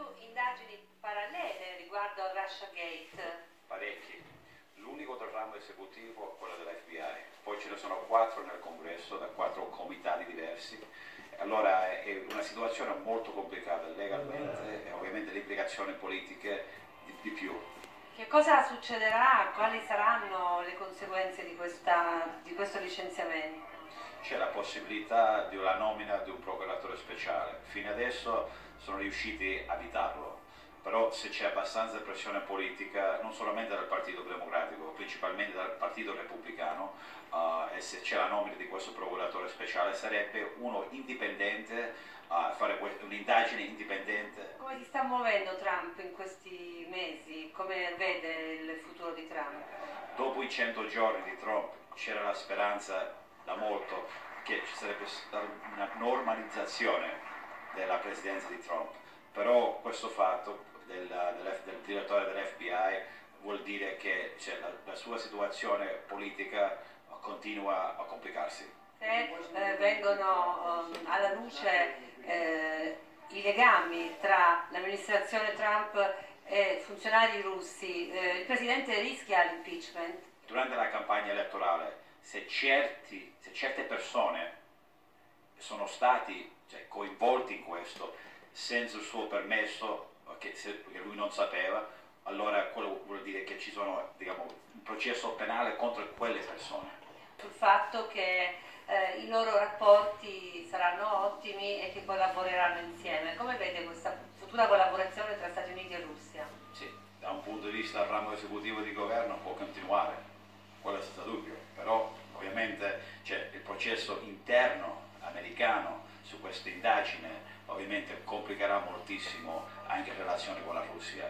più indagini parallele riguardo al Russia Gate. Parecchi. L'unico del ramo esecutivo è quello dell'FBI, poi ce ne sono quattro nel congresso da quattro comitati diversi. Allora è una situazione molto complicata legalmente e ovviamente le implicazioni politiche di, di più. Che cosa succederà? Quali saranno le conseguenze di, questa, di questo licenziamento? C'è la possibilità di una nomina di un procuratore speciale. Fino adesso sono riusciti a evitarlo, però se c'è abbastanza pressione politica, non solamente dal Partito Democratico, principalmente dal Partito Repubblicano, uh, e se c'è la nomina di questo procuratore speciale, sarebbe uno indipendente a uh, fare un'indagine indipendente. Come si sta muovendo Trump in questi mesi? Come vede il futuro di Trump? Dopo i 100 giorni di Trump c'era la speranza da molto che ci sarebbe stata una normalizzazione della presidenza di Trump, però questo fatto del, del, del direttore dell'FBI vuol dire che cioè, la, la, sua situazione politica continua a complicarsi. Se eh, vengono um, alla luce eh, i legami tra l'amministrazione Trump e funzionari russi, eh, il Presidente rischia l'impeachment? Durante la campagna elettorale, se, certi, se certe persone sono stati cioè, coinvolti in questo senza il suo permesso, che, se, che, lui non sapeva, allora quello vuol dire che ci sono diciamo, un processo penale contro quelle persone. Sul fatto che eh, i loro rapporti saranno ottimi e che collaboreranno insieme, come vede questa futura collaborazione tra Stati Uniti e Russia? Sì, da un punto di vista del ramo esecutivo di governo può continuare, quello è senza dubbio, però ovviamente c'è il processo interno americano su questa indagine ovviamente complicherà moltissimo anche le relazioni con la Russia